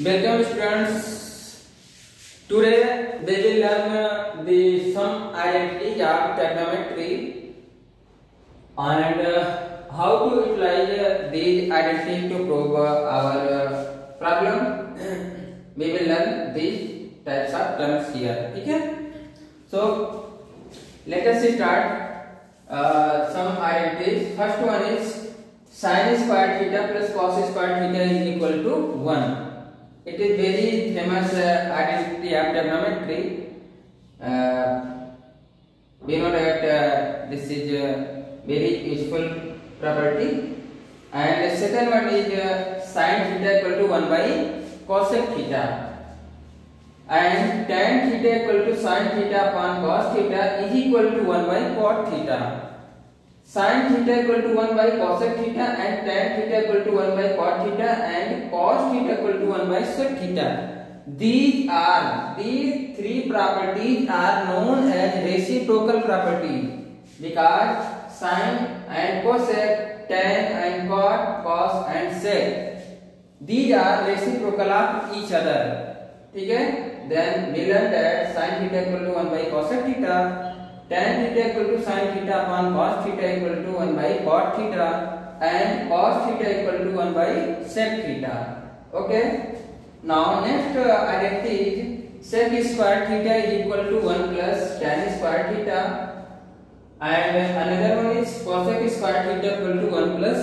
Welcome students. Today uh, uh, we will learn the some identities of trigonometry and how to utilize these identities to prove our problem. we will learn these types of terms here. Okay. So let us start uh, some identities. First one is sine squared theta plus cos squared theta is equal to one. It is very famous uh, artistry app development tree. Uh, we know that uh, this is uh, very useful property. And the second one is uh, sine theta equal to 1 by cosec theta. And tan theta equal to sine theta upon cos theta is equal to 1 by cot theta. sin theta equal to 1 by cosec theta and tan theta equal to 1 by cot theta and cos theta equal to 1 by sec theta. These are these three properties are known as reciprocal property because sin and cosec, tan and cot, cos and sec. These are reciprocal of each other. ठीक है? Then we learned that sin theta equal to 1 by cosec theta. tan theta equal to sin theta upon cos theta equal to 1 by cot theta and cos theta equal to 1 by sec theta okay now next uh, identity is sec square theta is equal to 1 plus tan square theta and another one is cosec square theta equal to 1 plus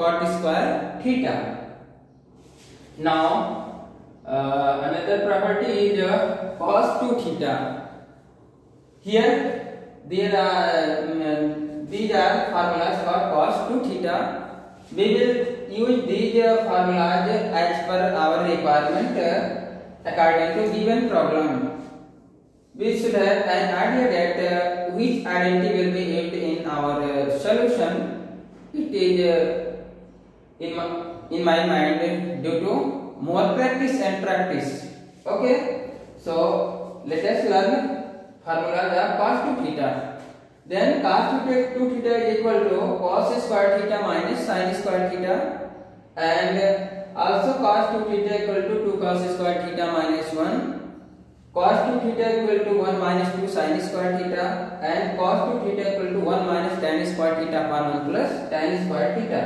cot square theta now uh, another property is uh, cos 2 theta here there are these are formulas for cos 2 theta we will use these formulas as per our requirement according to given problem we should have an idea that which identity will be used in our solution it is in my, in my mind due to more practice and practice okay so let us learn formula the cos 2 theta. Then cos 2, theta is equal to cos square theta minus sin square theta and also cos 2 theta equal to 2 cos square theta minus 1 cos 2 theta equal to 1 minus 2 sin square theta and cos 2 theta equal to 1 minus tan square theta upon 1 plus tan square theta.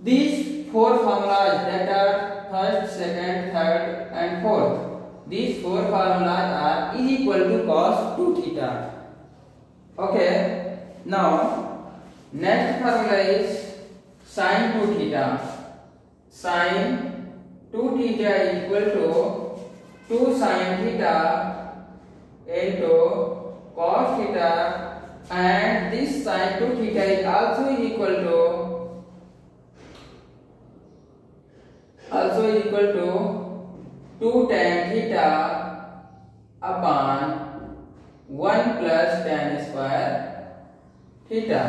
These four formulas that are first, second, third and fourth These four formulas are is equal to cos 2 theta. Okay. Now, next formula is sin 2 theta. Sin 2 theta is equal to 2 sin theta into cos theta and this sin 2 theta is also equal to also equal to 2 tan theta upon 1 plus tan square theta.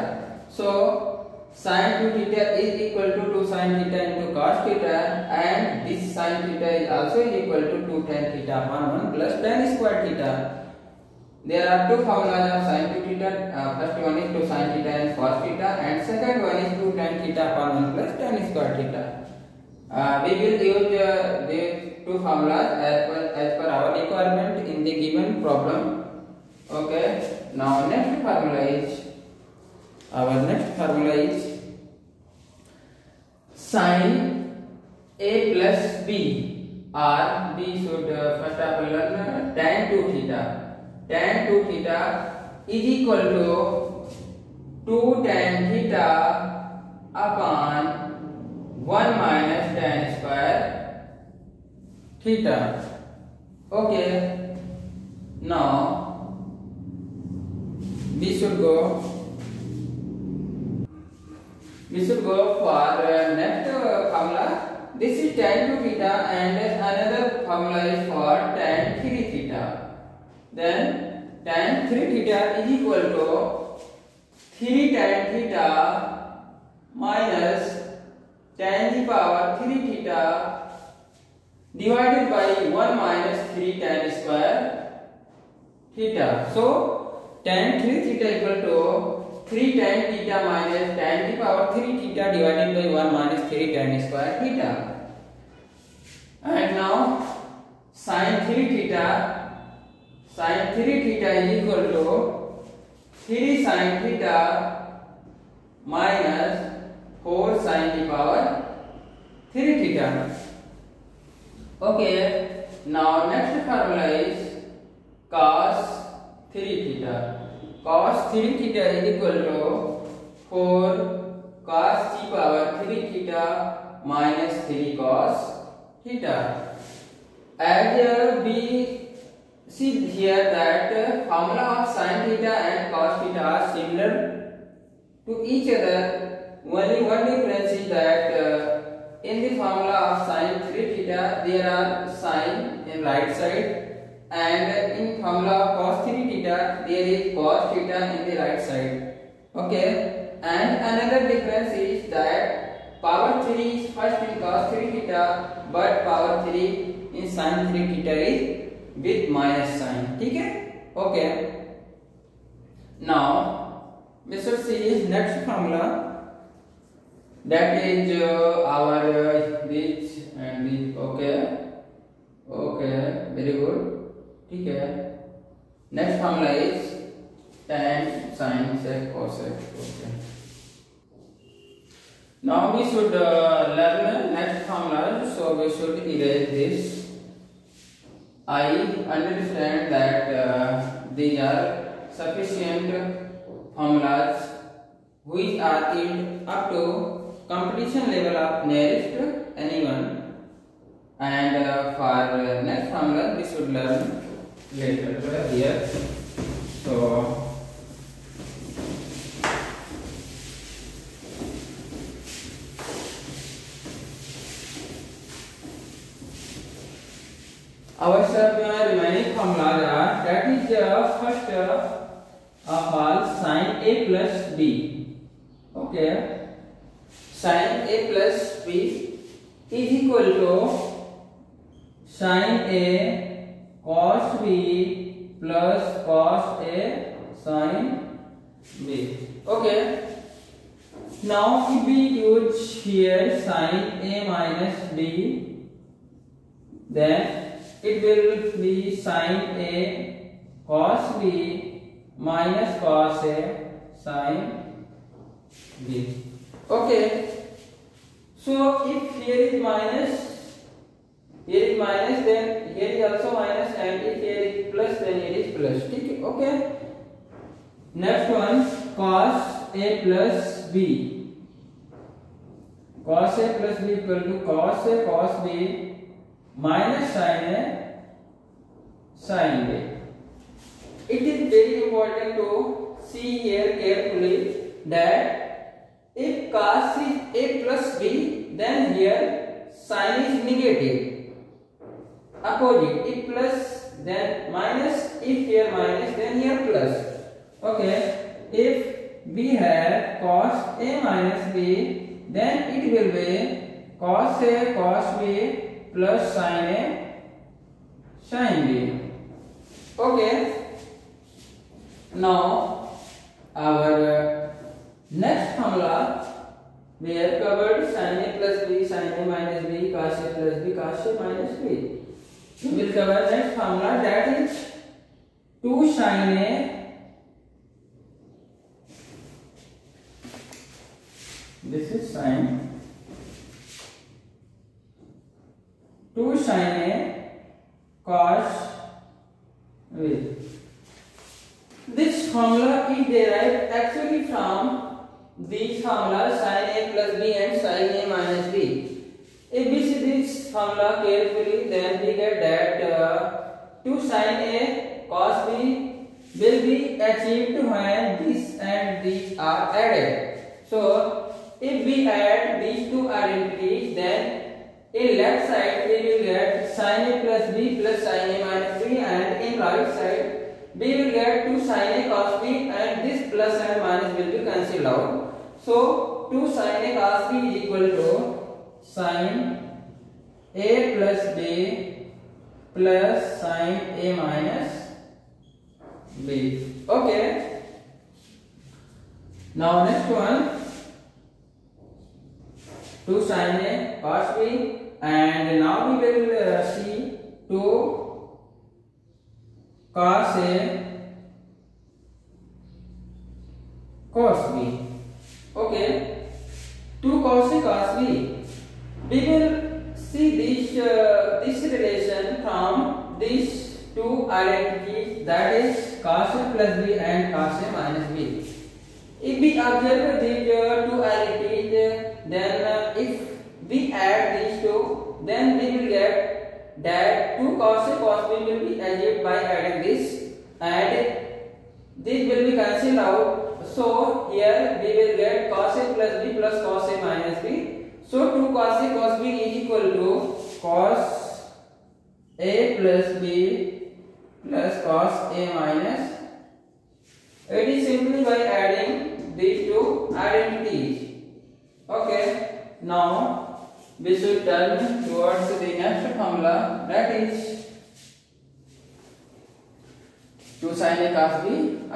So sine 2 theta is equal to 2 sine theta into cos theta and this sine theta is also equal to 2 tan theta upon 1 plus tan square theta. There are two formulas of sine 2 theta. Uh, first one is 2 sine theta and cos theta and second one is 2 tan theta upon 1 plus tan square theta. Uh, we will use uh, the two formulas as per as per our requirement in the given problem. Okay. Now next formula is our next formula is sine a plus b or we should uh, first of all learn uh, tan 2 theta. Tan 2 theta is equal to 2 tan theta upon 1 minus tan square theta. Okay. Now we should go. We should go for uh, next uh, formula. This is tan 2 theta and another formula is for tan 3 theta. Then tan 3 theta is equal to 3 tan theta minus tan the power 3 theta divided by 1 minus 3 tan square theta. So tan 3 theta equal to 3 tan theta minus tan the power 3 theta divided by 1 minus 3 tan square theta. And now sin 3 theta sin 3 theta is equal to 3 sin theta minus 4 sin the power 3 theta. Okay, now next formula is cos 3 theta. Cos 3 theta is equal to 4 cos t power 3 theta minus 3 cos theta. As we see here that formula of sin theta and cos theta are similar to each other. Only one difference is that uh, in the formula of sin 3 theta there are sin in right side and in formula of cos 3 theta there is cos theta in the right side okay and another difference is that power 3 is first in cos 3 theta but power 3 in sin 3 theta is with minus sign theek hai okay now we should see next formula that is uh, our uh, this and this. Okay. Okay. Very good. ठीक है? Next formula is tan sin sec cosec. Okay. Now we should uh, learn next formula. So we should erase this. I understand that uh, these are sufficient formulas which are in up to competition level of nearest anyone and uh, for uh, next formula we should learn later here so our sir remaining formula are that is the uh, first uh, of all sin a plus b okay plus B is equal to sine A cos B plus cos A sine B okay now if we use here sine a minus b then it will be sine a cos b minus cos a sine b okay so if here is minus here is minus then here is also minus and if here is plus then here is plus ठीक है okay next one cos a plus b cos a plus b equal to cos a cos b minus sin a sin b it is very important to see here carefully that If cos is a plus b, then here sin is negative. Opposite, if plus, then minus, if here minus, then here plus. Okay, if we have cos a minus b, then it will be cos a cos b plus sin a sin b. Okay, now our uh, Next formula, we have covered sin a plus b, sin a minus b, cos a plus b, cos a minus b. We will cover next formula that is 2 sin a. This is sin. 2 sin a cos with this formula is derived actually from This formula sin a plus b and sin a minus b. If we see this formula carefully, then we get that uh, 2 sin a cos b will be achieved when this and these are added. So, if we add these two identities, then in left side we will get sin a plus b plus sin a minus b and in right side we will get 2 sin a cos b and this plus and minus will be cancelled out. So 2 sin A cos B is equal to sin A plus B plus sin A minus B. Okay. Now next one. 2 sin A cos B and now we will uh, see 2 cos A cos B. Okay. two cos A cos B. We will see this, uh, this relation from these two identities that is cos A plus B and cos A minus B. If we observe these uh, two identities, then uh, if we add these two, then we will get that two cos A cos B will be added by adding this and this will be cancelled out So here we will get cos a plus b plus cos a minus b. So 2 cos a cos b is equal to cos a plus b plus cos a minus. It is simply by adding these two identities. Okay. Now we should turn towards the next formula that is to sin a cos b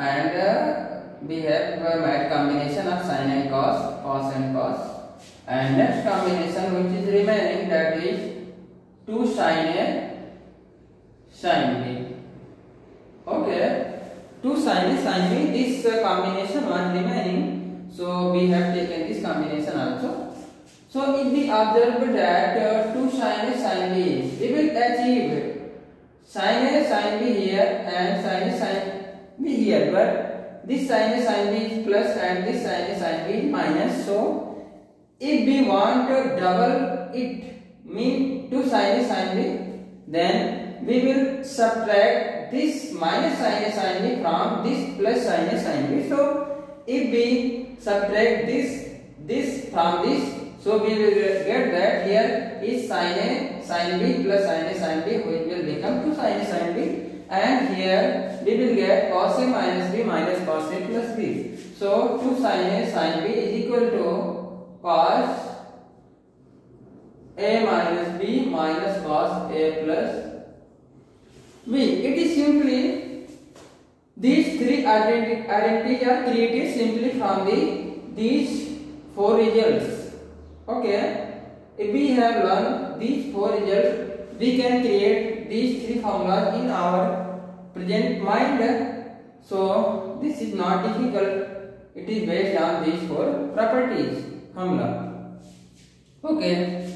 and uh, we have made combination of sin and cos, cos and cos. And next combination which is remaining that is 2 sin A, sin B. Okay. 2 sin A, sin B. This uh, combination one remaining. So we have taken this combination also. So if we observe that uh, 2 sine A, sin B, we will achieve sin A, sin B here and sin A, sin B here. But this sign is sign B is plus and this sign is sign B is minus. So if we want to double it mean two sign is sign B then we will subtract this minus sign is sign B from this plus sign is sign B. So if we subtract this this from this so we will get that here is sin A sin B plus sin A sin B which will become 2 sin A sin B and here we will get cos a minus b minus cos a plus b. So 2 sin a sin b is equal to cos a minus b minus cos a plus b. It is simply these three identities are created simply from the these four results. Okay. If we have learned these four results, we can create these three formulas in our present mind. So this is not difficult. It is based on these four properties formula. Okay.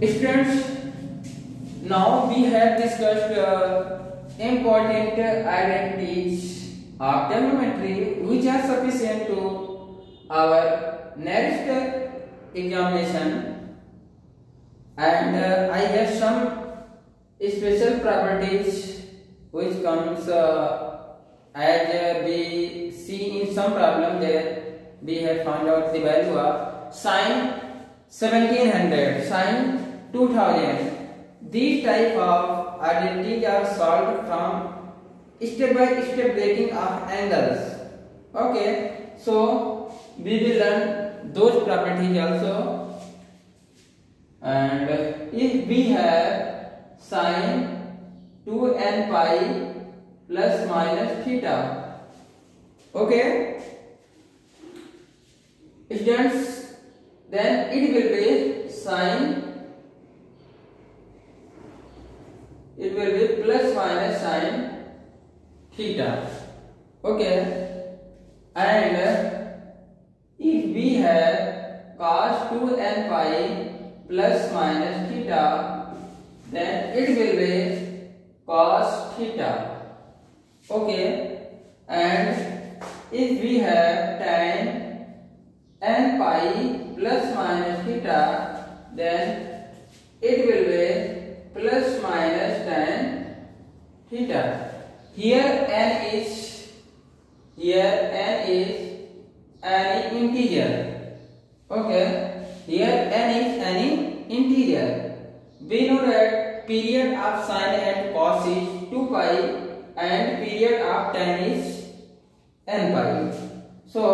Students, now we have discussed uh, important identities of telemetry which are sufficient to our next examination and uh, I have some special properties which comes uh, as uh, we see in some problem there we have found out the value of sin 1700 sin 2000 these type of identity are solved from step by step breaking of angles okay so we will learn those properties also and if we have sin 2n pi plus minus theta okay students then it will be sin it will be plus minus sin theta okay and if we have cos 2n pi plus minus theta then it will be cos theta okay and if we have tan n pi plus minus theta then it will be plus minus tan theta here n is here n is any integer okay Here n is any integer We know that period of sin and cos is 2 pi and period of tan is n pi. So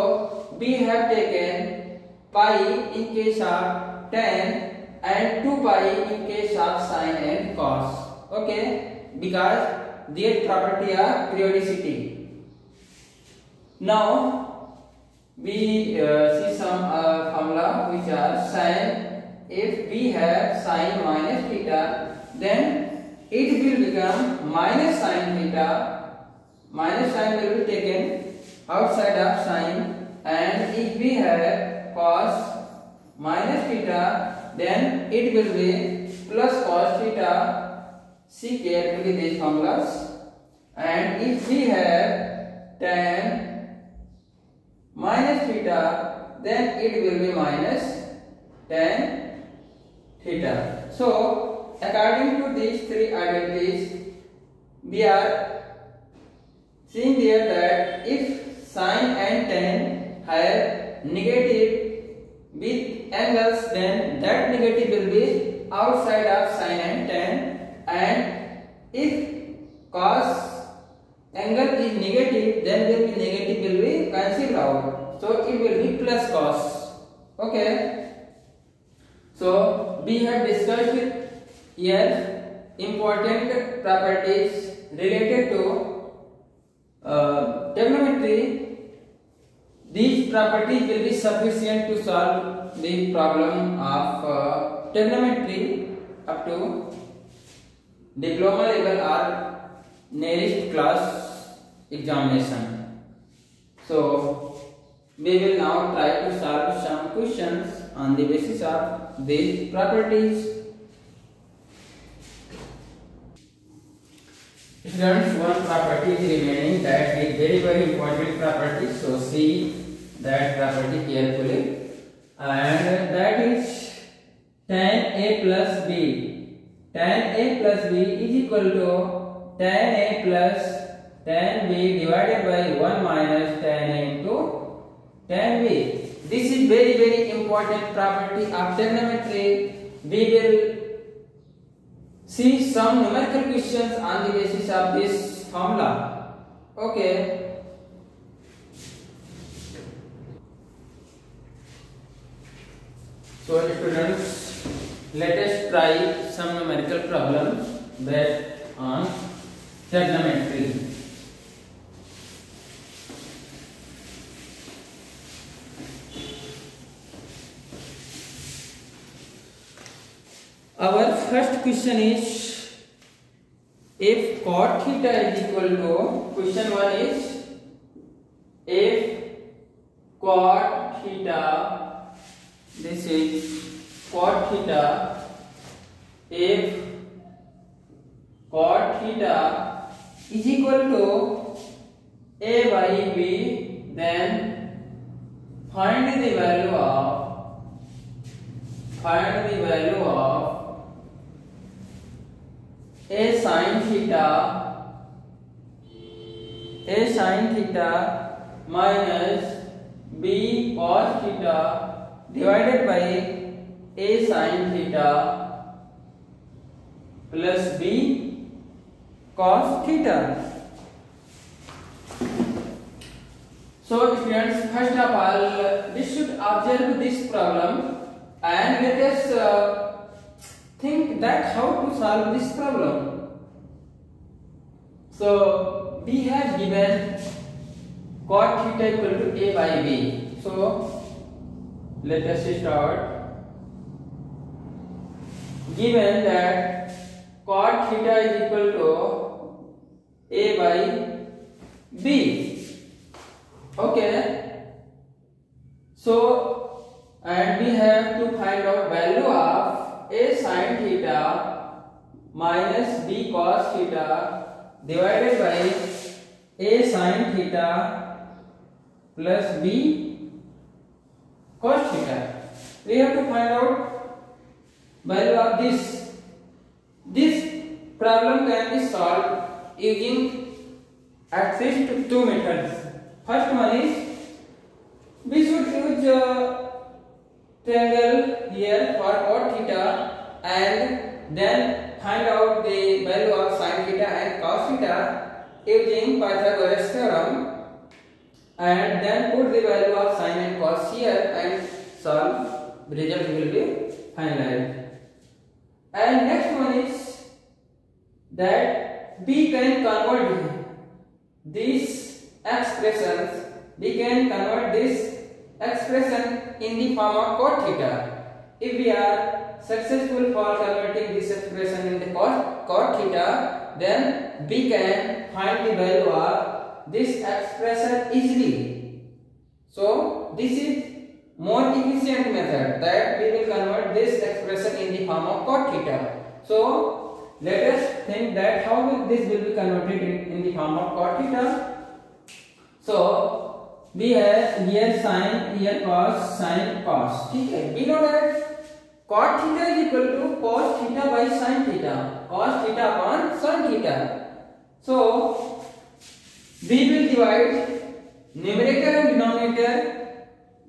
we have taken pi in case of tan and 2 pi in case of sin and cos. Okay, because their property are periodicity. Now we uh, see some uh, formula which are sin if we have sin minus theta then it will become minus sin theta minus sin will be taken outside of sin and if we have cos minus theta then it will be plus cos theta see carefully these formulas and if we have tan minus theta then it will be minus 10 theta. So according to these three identities we are seeing here that if sine and tan have negative with angles then that negative will be outside of sine and tan and if cos angle is negative then there will negative will be cancelled out so it will be plus cos okay so we have discussed here important properties related to uh, trigonometry these properties will be sufficient to solve the problem of uh, trigonometry up to diploma level or nearest class examination. So we will now try to solve some questions on the basis of these properties. Students, one property is remaining that is very very important property. So see that property carefully and that is tan a plus b. Tan a plus b is equal to tan a plus tan b divided by 1 minus tan a into tan b this is very very important property of trigonometry we will see some numerical questions on the basis of this formula okay so students let us try some numerical problem based on trigonometry our first question is if cot theta is equal to question 1 is if cot theta this is cot theta if cot theta is equal to A by B, then find the value of A sin theta minus B cos theta divided by A sin theta plus B cos theta. So students, first of all, we should observe this problem and let us uh, think that how to solve this problem. So we have given cot theta equal to a by b. So let us start. Given that cot theta is equal to A by B. Okay. So, and we have to find out value of A sin theta minus B cos theta divided by A sin theta plus B cos theta. We have to find out value of this. This problem can be solved using at least two methods. First one is we should use triangle here for cos theta and then find out the value of sin theta and cos theta using Pythagoras theorem, and then put the value of sin and cos here and solve. The result will be finalized. And next one is that we can convert these expressions we can convert this expression in the form of cot theta if we are successful for converting this expression in the cot, cot theta then we can find the value of this expression easily so this is more efficient method that we will convert this expression in the form of cot theta so let us think that how will this will be converted in, in the form of cot theta so we have here sin here cos sin cos ठीक है we know that cot theta is equal to cos theta by sin theta cos theta upon sin theta so we will divide numerator and denominator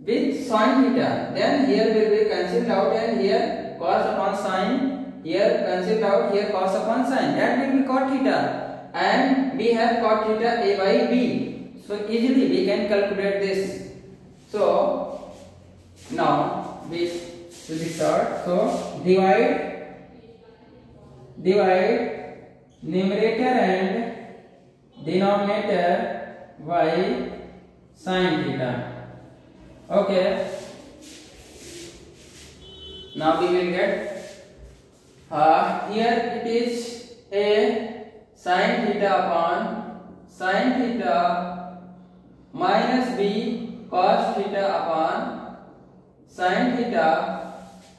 with sin theta then here will be cancelled out and here cos upon sin Here cancel out. Here cos upon sin. That will be cot theta. And we have cot theta a by b. So easily we can calculate this. So now we will start. So divide divide numerator and denominator by sin theta. Okay. Now we will get uh, here it is a sine theta upon sine theta minus b cos theta upon sine theta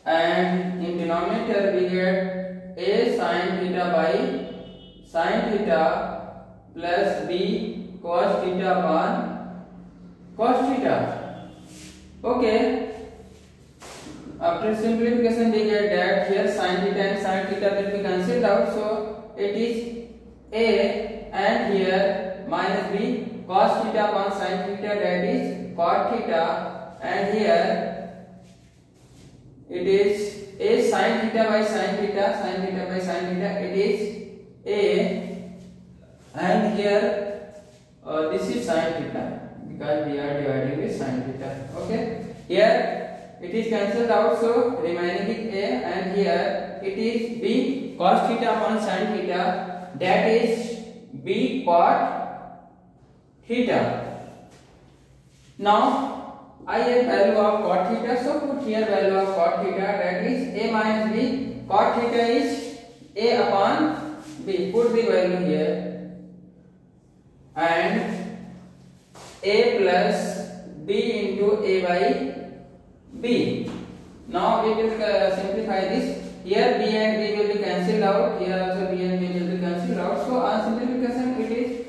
and in denominator we get a sine theta by sine theta plus b cos theta upon cos theta okay after simplification we get that here sin theta and sin theta will be cancelled out so it is a and here minus b cos theta upon sin theta that is cot theta and here it is a sin theta by sin theta sin theta by sin theta it is a and here uh, this is sin theta because we are dividing with sin theta okay here it is cancelled out so remaining is a and here it is b cos theta upon sin theta that is b cot theta now i am value of cot theta so put here value of cot theta that is a minus b cot theta is a upon b put the value here and a plus b into a by B. Now we will uh, simplify this. Here B and B will be cancelled out. Here also B and B will be cancelled out. So on simplification it is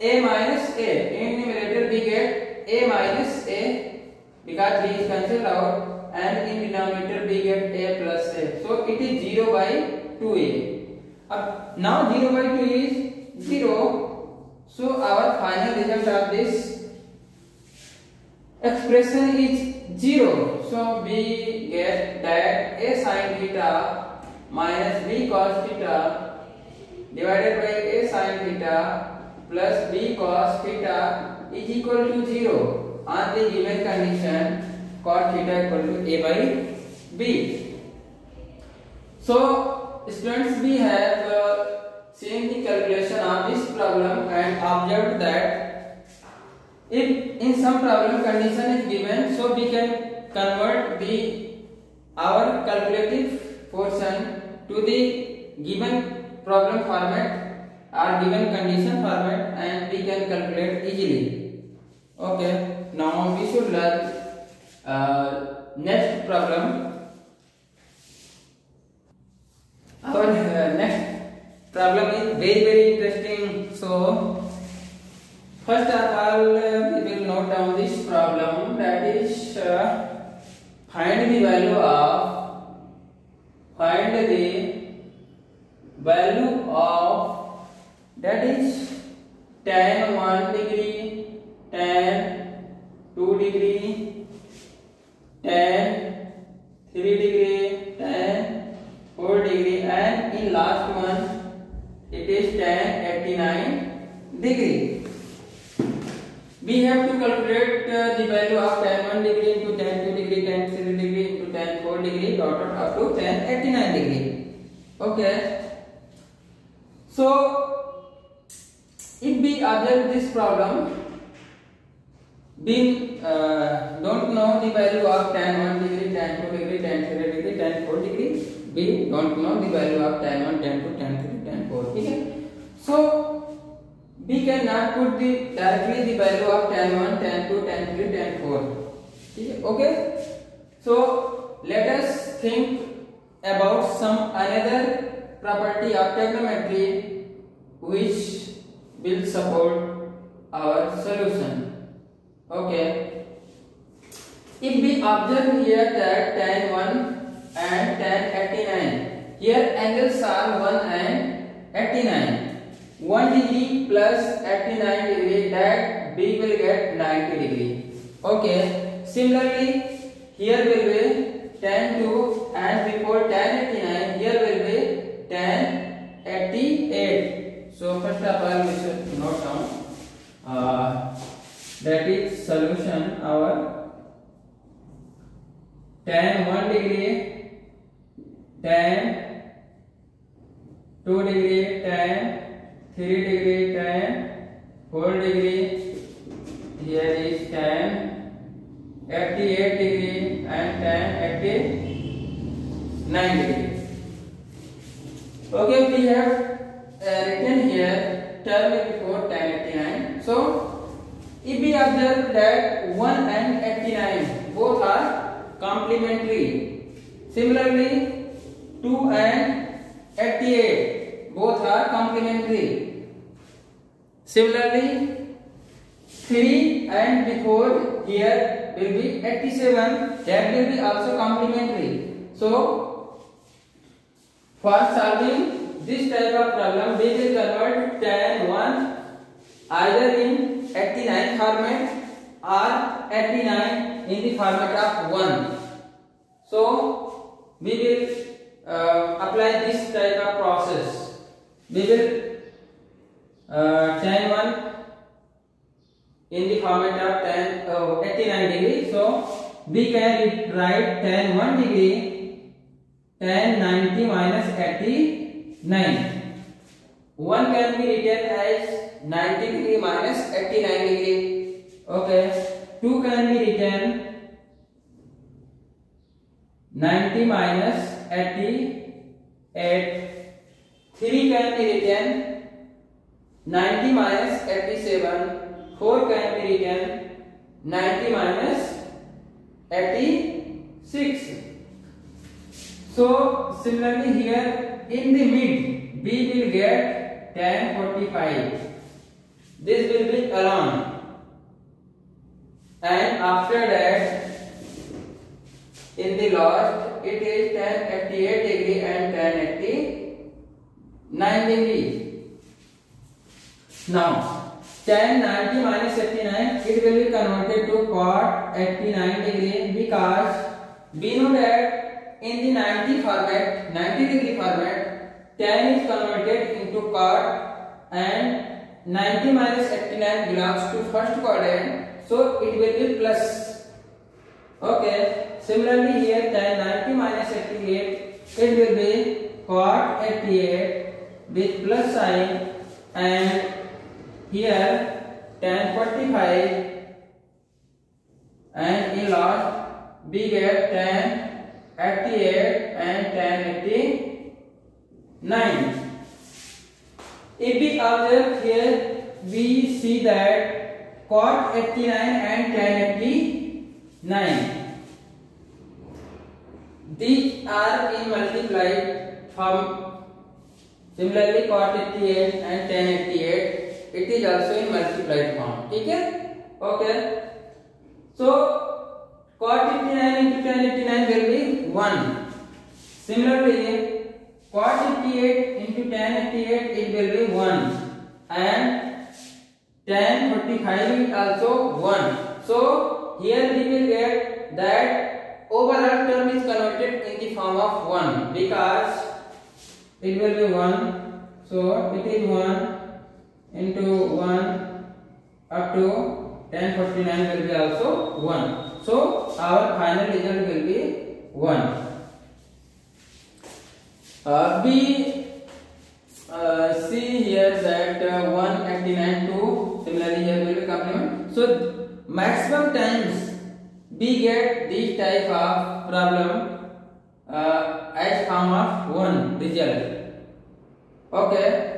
A minus A. In numerator we get A minus A because B is cancelled out and in denominator we get A plus A. So it is 0 by 2A. Up, now 0 by 2 is 0. So our final result of this expression is 0. So we get that a sine theta minus b cos theta divided by a sine theta plus b cos theta is equal to 0 on the given condition cos theta equal to a by b. So students we have uh, seen the calculation of this problem and observed that if in some problem condition is given so we can convert the our calculative portion to the given problem format or given condition format and we can calculate easily okay now we should learn uh, next problem our uh, next problem is very very interesting so First of all, we will note down this problem that is uh, find the value of find the value of that is tan 1 degree, tan 2 degree, tan 3 degree, tan 4 degree and in last one it is tan 89 degree. we have to calculate uh, the value of tan 1 degree into tan 2 degree tan 3 degree into tan 4 degree dot up to tan 89 degree okay so if we observe this problem we uh, don't know the value of tan 1 degree tan 2 degree tan 3 degree tan 4 degree we don't know the value of tan 1 tan 2 tan 3 tan 4 okay so we cannot put the directly the value of tan 1 tan 2 tan 3 tan 4 ठीक है okay so let us think about some another property of trigonometry which will support our solution okay if we observe here that tan 1 and tan 89 here angles are 1 and 89 1 degree plus 89 degree that B will get 90 degree. Okay. Similarly, here will be 10 to and before 10 89 here will be 10 88. So first of all we should note down uh, that is solution our 10 1 degree 10 2 degree 10 3 degree tan, 4 degree, here is tan 88 degree and tan 89 degree. Okay, we have uh, written here term before tan 89. So, if we observe that 1 and 89 both are complementary, similarly 2 and 88 both are complementary. Similarly, 3 and before here will be 87 that will be also complementary. So, for solving this type of problem we will convert tan 1 either in 89 format or 89 in the format of 1. So, we will uh, apply this type of process. We will uh, tan 1 in the format of tan uh, 89 degree so we can write tan 1 degree tan 90 minus 89 1 can be written as 90 degree minus 89 degree okay 2 can be written 90 minus 88 3 can be written 90 minus 87 4 can be written 90 minus 86 so similarly here in the mid b will get 1045 this will be around and after that in the last it is 1088 degree and 1089 degree Now, tan 90 minus 89, it will be converted to cot 89 degree because we know that in the 90 format, 90 degree format, tan is converted into cot and 90 minus 89 belongs to first quadrant, so it will be plus. Okay, similarly here tan 90 minus 88, it will be cot 88 with plus sign and here tan 45 and in last we get tan 88 and tan 89 if we observe here we see that cot 89 and tan 89 these are in multiplied from similarly cot 88 and 1088 it is also in multiplied form ठीक है okay so cot 59 into 10 89 will be 1 similarly cot 58 into tan 88 it will be 1 and tan 45 is also 1 so here we will get that overall term is converted in the form of 1 because it will be 1 so it is into 1 up to 1049 will be also 1. So our final result will be 1. Uh, we uh, see here that uh, 189 to similarly here will be complement. So maximum times we get this type of problem uh, as form of one result. Okay.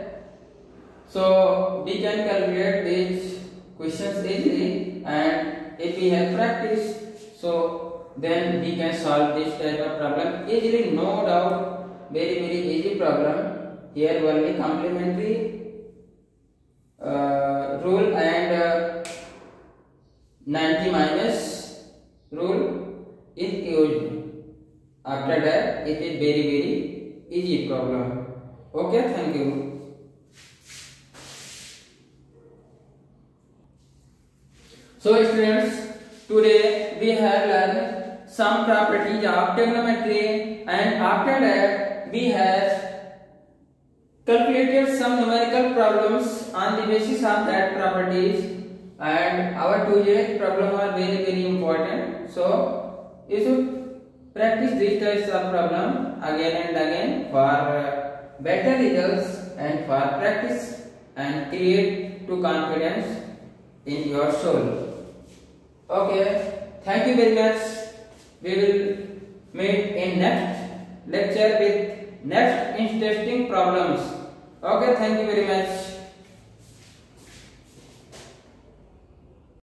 So we can calculate these questions easily and if we have practice, so then we can solve this type of problem easily, no doubt, very very easy problem. Here only complementary uh, rule and uh, 90 minus rule is used. After that, it is very very easy problem. Okay, thank you. So students, today we have learned some properties of trigonometry and after that we have calculated some numerical problems on the basis of that properties and our 2j problem are very very important. So you should practice these types of problem again and again for uh, better results and for practice and create to confidence in your soul. Okay. Thank you very much. We will meet in next lecture with next interesting problems. Okay. Thank you very much.